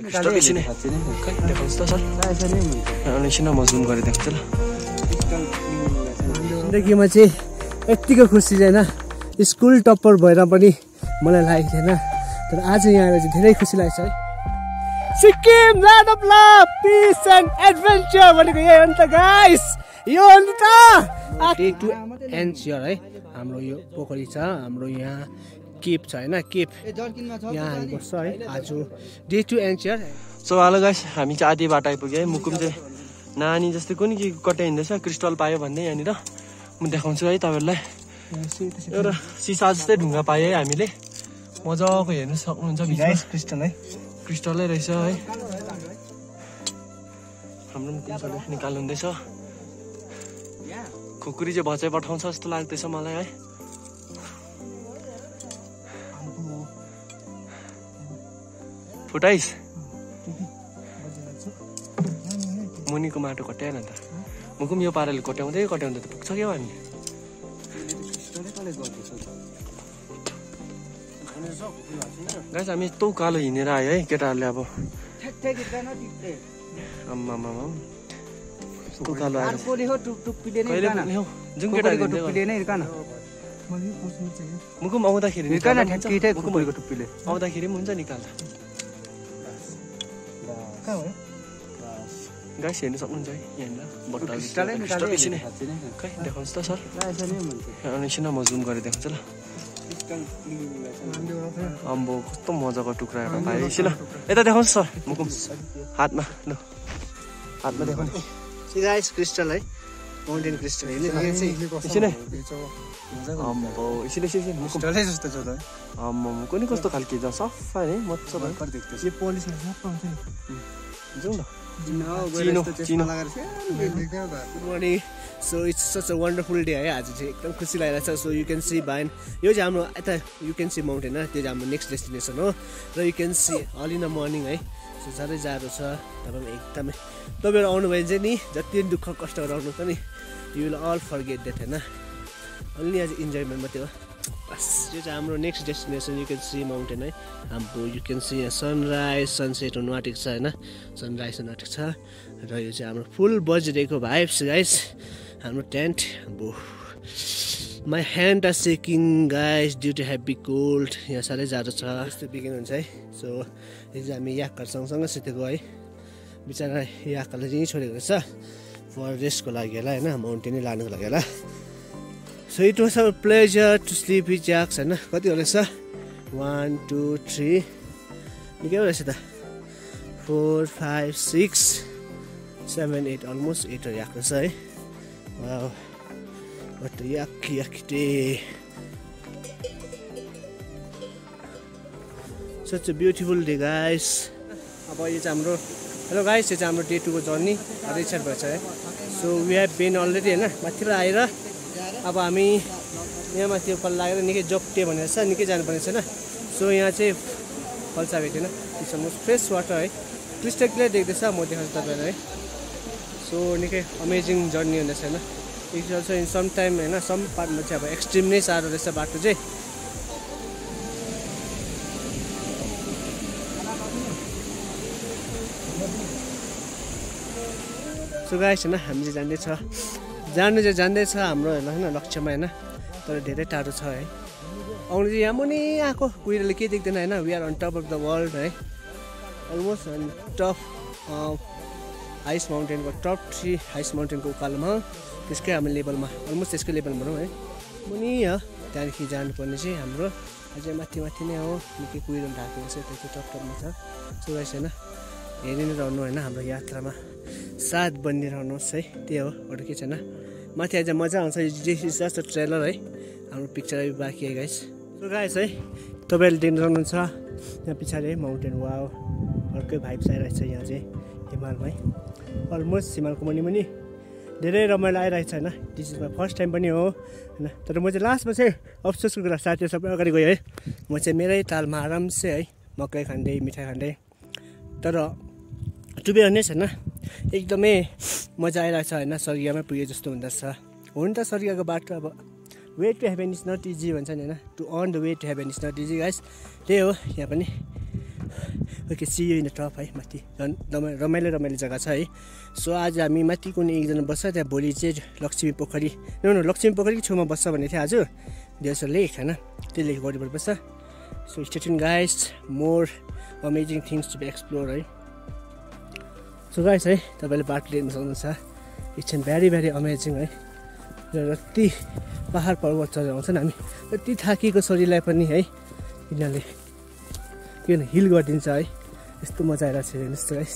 एकछिन म जुम ल जिन्दगीमा चाहिँ यत्तिको खुसी छैन। स्कुल टप्पर भएर पनि मलाई लागेको थिएन। तर आज यहाँ आएर चाहिँ धेरै खुसी लाग्छ है। Sikkim land of love peace and adventure भनेको यही हो नि त गाइस यो हो नि त। एन्ड है। हाम्रो यो पोखरी छ हाम्रो यहाँ केप छ होइन केप यहाँ हामी बस्छ है आज day to end here so hello guys हामी चाहिँ आधी बाटो आइपुग्यो है। मुकुम चाहिँ नानी जस्तै कुनि के कतै हिँड्दैछ क्रिस्टल पायो भन्दै यहाँनिर। म देखाउँछु है तपाईँहरूलाई। एउटा सिसा जस्तै ढुङ्गा पायो है हामीले। मजाको हेर्नु सक्नुहुन्छ क्रिस्टल है क्रिस्टलै। रहेछ है। हाम्रो निकाल्नु हुँदैछ। खुकुरी चाहिँ भचाइ पठाउँछ जस्तो लाग्दैछ मलाई है। फुटाइस? मुनिको माटो कट्याएन त। मुकुम यो पाराले कट्याउँदै कट्याउँदै त पुग्छ क्या हो हामी गाइस हामी यस्तो उकालो हिँडेर आयो है केटाहरूले अब। आम्मामामा यस्तो उकालो आएर। कहिले पुग्ने हौ? जुन केटाहरू हिँड्दै गर्छ। मुकुम आउँदाखेरि निकाल्दा पनि हुन्छ। मुकुम निकाल्दा गाइस हेर्नु सक्नुहुन्छ है यहाँनिर स्टप एकछिन। खै देखाउँछु त सर एकछिन म जुम गरेर देखाउँछु ल अम्बो कस्तो मजाको टुक्रा एउटा पाएँ एकछिन ल यता देखाउँछु सर मुकुम हातमा ल हातमा देखाउनु गाइस क्रिस्टल है माउन्टेन क्रिस्टल जस्तो छ त आम्मामा कुनि कस्तो खालके छ सफा है मजाको यो जाउँ न good morning so it's such a wonderful day है आज चाहिँ एकदम खुसी लागिरहेको छ सो यु क्यान सी भाइन यो चाहिँ हाम्रो यता यु क्यान सी माउन्टेन हो त्यो चाहिँ हाम्रो नेक्स्ट डेस्टिनेसन हो र you can see all in the morning है साह्रै जाडो छ तपाईँको एकदमै। तपाईँहरू आउनुभयो भने चाहिँ नि जति दुःख कष्टहरू आउनु नि you will all forget that होइन अन्ली आज इन्जोयमेन्ट मात्रै हो। बस यो चाहिँ हाम्रो next destination you can see mountain है। हाम्रो यु क्यान सी यहाँ सनराइज सनसेट हुनु? आँटेको छ होइन सनराइज हुनु आँटेको छ। र यो चाहिँ हाम्रो फुल बजिरहेको भाइब्स गाइस हाम्रो टेन्ट अब my hand are shaking guys due to heavy cold यहाँ साह्रै जाडो छ। यस्तो बिगिन हुन्छ है। सो चाहिँ हामी याकहरू सँगसँगै सुतेको है बिचरा याकहरूलाई चाहिँ छोडेको रहेछ फर रेस्टको लागि होला होइन माउन्टेनै लानुको लागि होला so it was our pleasure to sleep with yaks होइन कति रहेछ वान टू थ्री निकै रहेछ त four five six seven eight almost एटहरू आएको रहेछ है बट याकी याकी day such a beautiful day guys अब यो चाहिँ हाम्रो हेलो गाइस यो चाहिँ हाम्रो डे टूको जर्नी रिचार्ज भएछ है। So we have been already होइन माथिबाट आएर अब हामी यहाँ माथि उकालो लागेर निकै जोप्टे भनेर छ निकै जानुपर्ने छैन सो यहाँ चाहिँ फल्सा भेटेन। इट्स मोस्ट फ्रेस वाटर है। क्रिस्टल क्लियर देख्दैछ म देखाउँछु तपाईँलाई है। सो निकै अमेजिङ जर्नी हुँदैछ होइन। It's also in some time होइन सम पार्टमा चाहिँ अब एक्सट्रिम नै साह्रो रहेछ बाटो चाहिँ। सो गाइस होइन हामी चाहिँ जाँदैछ जानु चाहिँ जाँदैछ हाम्रो होइन लक्ष्यमा होइन। तर धेरै टाढो छ है। आउनु चाहिँ यहाँ मुनि आएको। कुहिरोले केही देख्दैन होइन। We are on top of the world है। अलमोस्ट टप हाइस्ट माउन्टेनको टप थ्री हाइस्ट माउन्टेनको उकालोमा त्यसकै हाम्रो लेभलमा अलमोस्ट त्यसकै लेभलमा भनौँ है। मुनि त्यहाँदेखि जानुपर्ने चाहिँ हाम्रो अझै माथि माथि नै हो। निकै कुहिरो ढाकेको छ त्यो चाहिँ टप टपमा छ। सो गाइस होइन हेरि नै रहनु होइन हाम्रो यात्रामा। साथ बनिरहनुहोस् है त्यही हो अरू केही छैन। माथि अझ मजा आउँछ दिस जस्ट ट्रेलर है हाम्रो पिक्चर बाँकी है गाइस सो गाइस है तपाईँहरूले देख्नु सक्नुहुन्छ यहाँ पछाडि है माउन्टेन वा अर्कै भाइब्स आइरहेको छ यहाँ चाहिँ हिमालमा है। अलमोस्ट हिमालको मुनि मुनि धेरै रमाइलो आइरहेको छ होइन। This is my first time पनि हो होइन। तर म चाहिँ लास्टमा चाहिँ अफसोसको कुरा साथीहरू सबै अगाडि गयो है। म चाहिँ मेरै तालमा आरामसे है मकै खाँदै मिठाई खाँदै तर टुबी हनेस होइन एकदमै मजा आइरहेको छ होइन स्वर्गीयमै पुगे जस्तो हुँदछ। हो नि त स्वर्गीयको बाटो अब way to heaven is not easy भन्छ नि होइन। To earn the way to heaven is not easy guys त्यही हो यहाँ पनि। ओके सी इन टप है माथि। झन् रमा- रमाइलो रमाइलो जग्गा छ है। सो आज हामी माथि कुनै एकजना बस्छ त्यहाँ भोलि चाहिँ लक्ष्मी पोखरी। नो नो लक्ष्मी पोखरीको छेउमा बस्छ भनेको थियो आज। देउसो लेक होइन। त्यो वरिपरि बस्छ। So Staten guys more amazing things to be explore है। सो गाइस है तपाईँले बाटो लिनु सक्नुहुन्छ। It's an very very amazing है र जति पाहाड पर्वत चढेर आउँछन् हामी। जति थाकिएको शरीरलाई पनि है यिनीहरूले के भन्छ हिल गरिदिन्छ है यस्तो मजा आइरहेको छ हेर्नुहोस् गाइस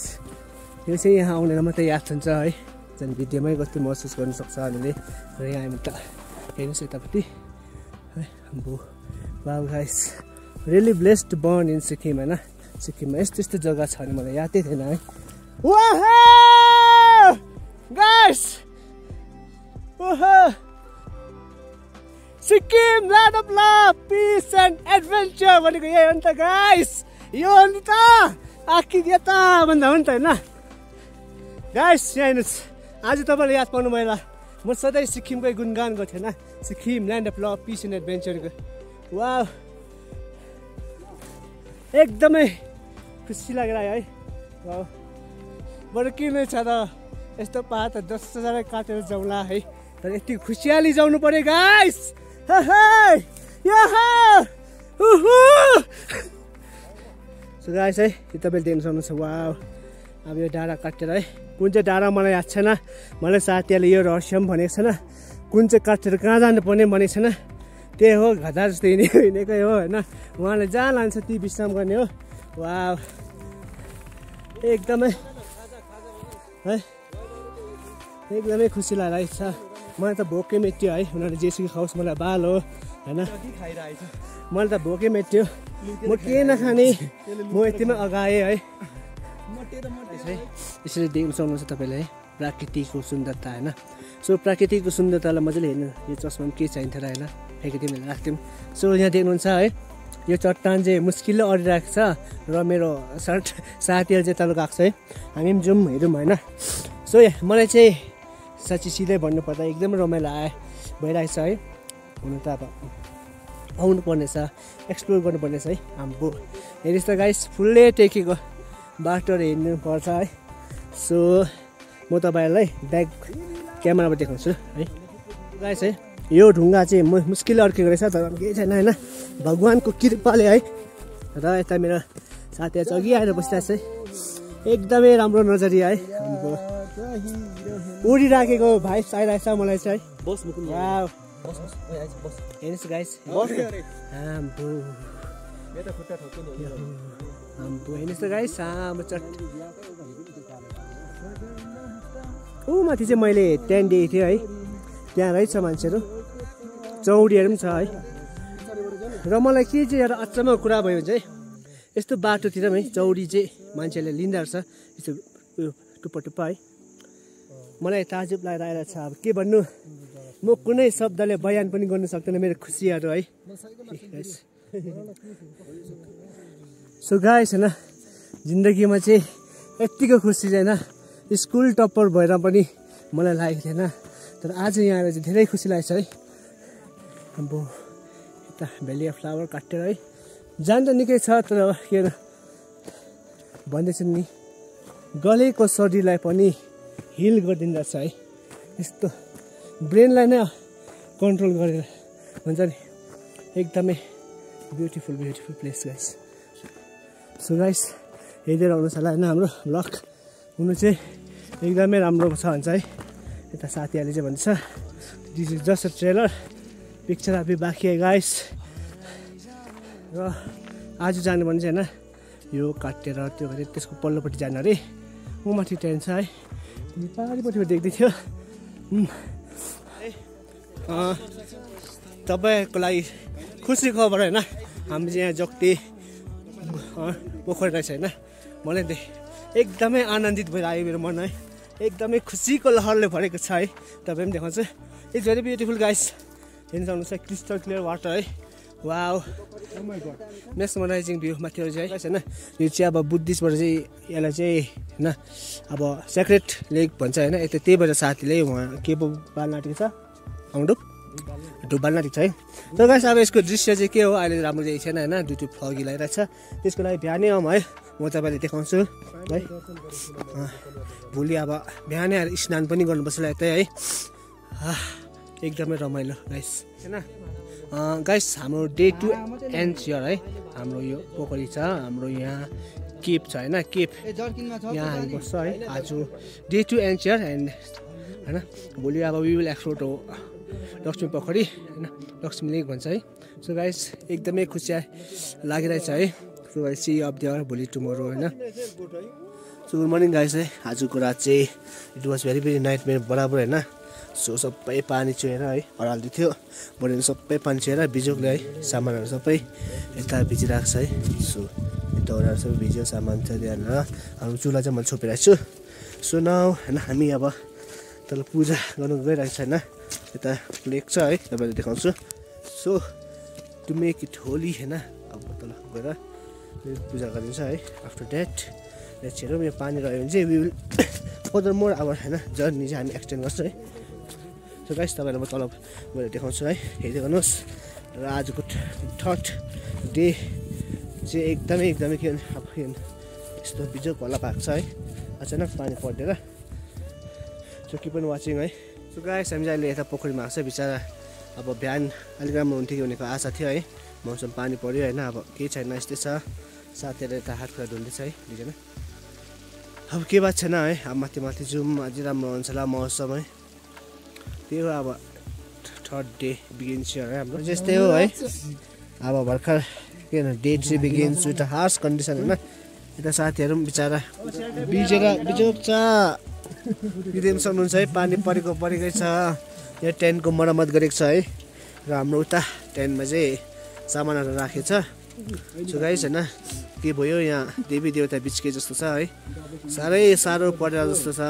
यो चाहिँ यहाँ आउनेर मात्रै याद हुन्छ है झन् भिडियोमै कति महसुस गर्नु सक्छ हामीले। र यहाँ भने त हेर्नुहोस् यतापट्टि है अब बाबु guys really blessed born in Sikkim होइन। सिक्किममा यस्तो यस्तो जग्गा छ भने मलाई यादै थिएन है गाइस ओहो Sikkim land of love peace and adventure भनेको यही हो त गाइस यो हो त। आखिर यता भन्दा हो नि त होइन। गाइस यहाँ हेर्नुहोस्। आज तपाईँले याद पाउनु भयो म सधैँ सिक्किमकै गुणगान गर्थेँ होइन। Sikkim land of love peace and एडभेन्चरको वा एकदमै खुसी लागेर आयो है। वा बरु किन छ त। यस्तो पाहाड त जसरी काटेर जाउँला है। तर यति खुसियाली जाउनु पर्यो गाइस सो गाइस है! यो तपाईँले देख्नु सक्नुहुन्छ वा अब यो डाँडा काटेर है कुन चाहिँ डाँडा मलाई याद छैन? मलाई साथीहरूले यो रहस्य पनि भनेको छैन। कुन चाहिँ काटेर कहाँ जानुपर्ने भनेको छैन। त्यही हो घटा जस्तो हिँडे हिँडेकै हो होइन? उहाँले जहाँ लान्छ ती विश्राम गर्ने हो। वा एकदमै है? एकदमै खुसी लागेको छ। मलाई त भोकै मेट्यो है उनीहरूले जेसुकै खाओस् मलाई बाल हो होइन मलाई त भोकै मेट्यो। म के नखाने म यतिमै अगाएँ है। है यसरी देख्नु सक्नुहुन्छ तपाईँले है प्राकृतिकको सुन्दरता होइन सो प्राकृतिकको सुन्दरतालाई मजाले हेर्नु यो चस्मा के चाहिन्थ्यो र होइन फ्याँकिदिउँ राख्थ्यौँ। सो यहाँ देख्नुहुन्छ है यो चट्टान चाहिँ मुस्किलले अडिरहेको छ र मेरो सर्ट साथीहरू चाहिँ तल गएको छ है। हामी पनि जाउँ हेरौँ होइन। सो मलाई चाहिँ साँच्ची सिधै भन्नुपर्दा एकदमै रमाइलो आए भइरहेको छ है। हुनु त अब आउनु पर्नेछ एक्सप्लोर गर्नुपर्नेछ है हाम्रो। हेर्नुहोस् त गाइस फुल्लै टेकेको बाटोहरू हिँड्नुपर्छ है। सो म तपाईँहरूलाई ब्याक क्यामेरामा देखाउँछु है। गाइस है। यो ढुङ्गा चाहिँ म मुस्किलले अड्केको रहेछ तर केही छैन होइन? भगवान्को कृपाले है। र यता मेरो साथीहरू चाहिँ अघि आएर बसिरहेको छ है एकदमै राम्रो नजरिया है। हाम्रो उडिराखेको भाइब्स आइरहेछ मलाई चाहिँ है। हेर्नुहोस् गाइस हेर्नुहोस् त गाइस चट। ऊ माथि चाहिँ मैले टेन दिएको थिएँ है। त्यहाँ रहेछ मान्छेहरू। चौरीहरू पनि छ है। र मलाई के चाहिँ एउटा अचम्मको कुरा भयो भने चाहिँ यस्तो बाटोतिर पनि चौरी चाहिँ मान्छेहरूले लिँदो रहेछ। यस्तो उयो टुप्पा टुप्पा है। मलाई ताजुब लागेर आइरहेको छ। अब के भन्नु? म कुनै शब्दले बयान पनि गर्नु सक्दैन मेरो खुसीहरू है। सो गाइस होइन जिन्दगीमा चाहिँ यत्तिको खुसी चाहिँ होइन स्कुल टप्पर भएर पनि मलाई लागेको थिएन। तर आज यहाँ आएर चाहिँ धेरै खुसी लागेको छ है। अब यता भ्याली अफ फ्लावर काटेर है। जान त निकै छ तर के अरे भन्दैछन् नि गलेको शरीरलाई पनि हिल गरिदिँदो रहेछ है। यस्तो ब्रेनलाई नै कन्ट्रोल गरेर हुन्छ नि। एकदमै beautiful beautiful place guys so guys हेरेर आउनुहोस् होला। होइन हाम्रो ब्लग हुनु चाहिँ एकदमै राम्रो छ भन्छ है। यता साथीहरूले चाहिँ भन्छ this is just a trailer picture अबि बाँकी है गाइस र आज जानु भने चाहिँ होइन यो काटेर त्यो गरेर त्यसको पल्लोपट्टि जानु अरे। ऊ माथि ट्रेन छ है। पारिपट्टि देख्दै थियो। तपाईँहरूको लागि खुसी खबर होइन हामी चाहिँ यहाँ जक्ति पोखरी रहेछ होइन। मलाई देख एकदमै आनन्दित भएर आयो मेरो मन है। एकदमै खुसीको लहरले भरेको छ है। तपाईँ पनि देखाउँछ। इट्स भेरी ब्युटिफुल गाइस हेर्नु सक्नुहुन्छ क्रिस्टल क्लियर वाटर है। वा मेसमराइजिङ भ्यू माथिबाट चाहिँ गाइस होइन? यो चाहिँ अब बुद्धिस्टबाट चाहिँ यसलाई चाहिँ होइन? अब सेक्रेट लेक भन्छ होइन? यता त्यही भएर साथीले उहाँ के पो बाल्न आँटेको छ? आउँडुप ढुब्बाल नजिक छ है? तर गाइस अब यसको दृश्य चाहिँ के हो? अहिले राम्रो चाहिँ छैन होइन? दुई दुई फगी लगाइरहेको छ। त्यसको लागि बिहानै आउँ है? म तपाईँलाई देखाउँछु है? भोलि अब बिहानै आएर स्नान पनि गर्नुपर्छ यतै है? एकदमै रमाइलो गाइस होइन? गाइस हाम्रो डे टु एन्ड हियर है। हाम्रो यो पोखरी छ हाम्रो यहाँ केप छ होइन? केप यहाँ हामी बस्छ है। आज day to end here end होइन? भोलि अब वी विल एक्सप्लोर हो लक्ष्मी पोखरी होइन? लक्ष्मी लेक भन्छ है। सो गाइस एकदमै खुसी लागिरहेछ है। So guys see of there भोलि टुमोरो होइन? सो गुड मर्निङ गाइस है। आजको रात चाहिँ it was very very night मेरो बराबर होइन? सो सबै पानी चुहेर है हराल्दै थियो। भोलि सबै पानी चुहेर बिजोकले है सामानहरू सबै यता भिजिरहेको छ है। सो दौराहरू सबै भिज्यो सामान छ त्यहाँनिर हाम्रो चुला चाहिँ मैले छोपिरहेको छु सो नाउ होइन हामी अब तल पूजा गर्नु गइरहेको छ होइन। यता लेक छ है तपाईँले देखाउँछु। So to make it holy होइन अब तल गएर पूजा गरिन्छ है। आफ्टर द्याट छिटो यो पानी रह्यो भने चाहिँ विल फर्दर मोर आवर होइन जर्नी चाहिँ हामी एक्सटेन्ड गर्छौँ है। सो गाइस तपाईँलाई म तल गएर देखाउँछु है। हेर्दै गर्नुहोस्। र आजको थर्ड डे चाहिँ एकदमै एकदमै के अब के यस्तो बिजोक होला भएको छ है। अचानक पानी परिदिएर सो कि पनि वाचिङ है। सो गाइस हामी चाहिँ अहिले यता पोखरीमा आएको छ बिचरा अब बिहान अलिक राम्रो हुन्थ्यो कि भनेको आशा थियो है। मौसम पानी पऱ्यो होइन अब केही छैन यस्तै छ। साथीहरू यता हात खुला धुँदैछ है दुईजना अब के बात छैन है अब माथि माथि जाउँ अझै राम्रो हुन्छ होला मौसम है। त्यही हो अब थर्ड डे बिगिन्छ है हाम्रो। त्यस्तै हो है। अब भर्खर के भन्छ डे चाहिँ बिगिन्स विथ हार्स कन्डिसन होइन? यता साथीहरू पनि बिचरा बिजेर बिजोक छ बिदिनु सक्नुहुन्छ है। पानी परेको परेकै छ। यहाँ टेन्टको मर्मत गरेको छ है। र हाम्रो उता टेन्टमा चाहिँ सामानहरू राखेको छ। सो गाइस होइन के भयो यहाँ देवी देवता बिचकै जस्तो छ है साह्रै साह्रो परेर जस्तो छ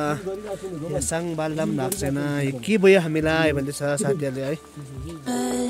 यहाँ साङ पनि भएको छैन के भयो हामीलाई भन्दैछ साथीहरूले है